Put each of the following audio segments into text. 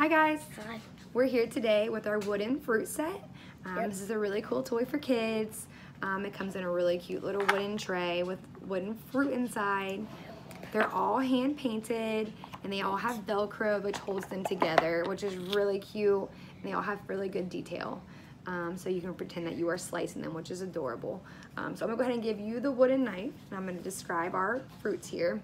Hi guys, Hi. we're here today with our wooden fruit set. Um, Yep. This is a really cool toy for kids. Um, it comes in a really cute little wooden tray with wooden fruit inside. They're all hand painted and they all have Velcro which holds them together, which is really cute. And they all have really good detail. Um, so you can pretend that you are slicing them, which is adorable. Um, so I'm gonna go ahead and give you the wooden knife and I'm gonna describe our fruits here.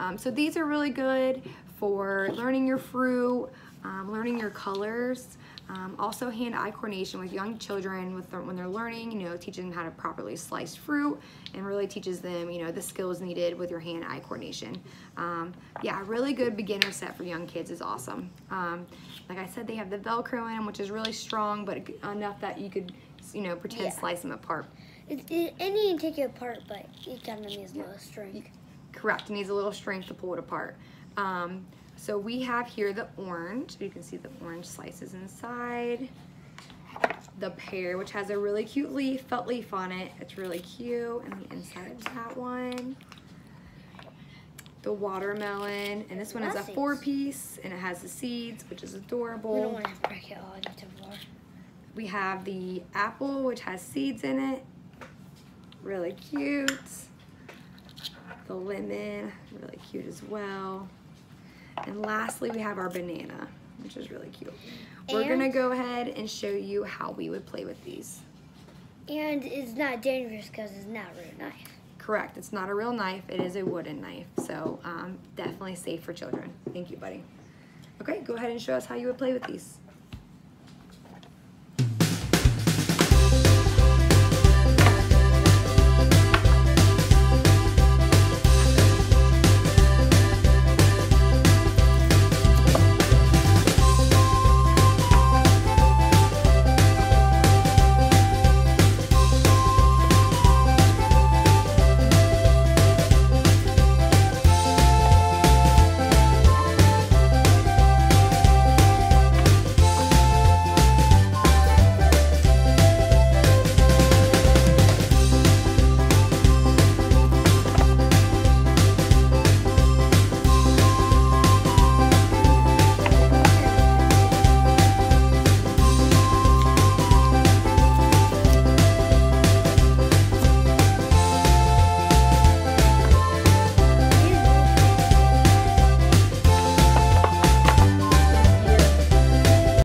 Um, so these are really good for learning your fruit, um, learning your colors, um, also hand-eye coordination with young children with their, when they're learning, you know, teaching them how to properly slice fruit and really teaches them, you know, the skills needed with your hand-eye coordination. Um, yeah, a really good beginner set for young kids is awesome. Um, like I said, they have the Velcro in them, which is really strong, but enough that you could, you know, pretend Yeah. slice them apart. It, it, and you can take it apart, but it kind of needs a little strength. Correct, it needs a little strength to pull it apart. Um, so we have here the orange. You can see the orange slices inside. The pear, which has a really cute leaf, felt leaf on it. It's really cute. And the inside of that one. The watermelon, and this one is a four piece, and it has the seeds, which is adorable. We don't want to break it all into four. We have the apple, which has seeds in it. Really cute. The lemon, really cute as well. And lastly, we have our banana, which is really cute. We're gonna go ahead and show you how we would play with these. And it's not dangerous because it's not a real knife. Correct, it's not a real knife, it is a wooden knife. So um, definitely safe for children. Thank you, buddy. Okay, go ahead and show us how you would play with these.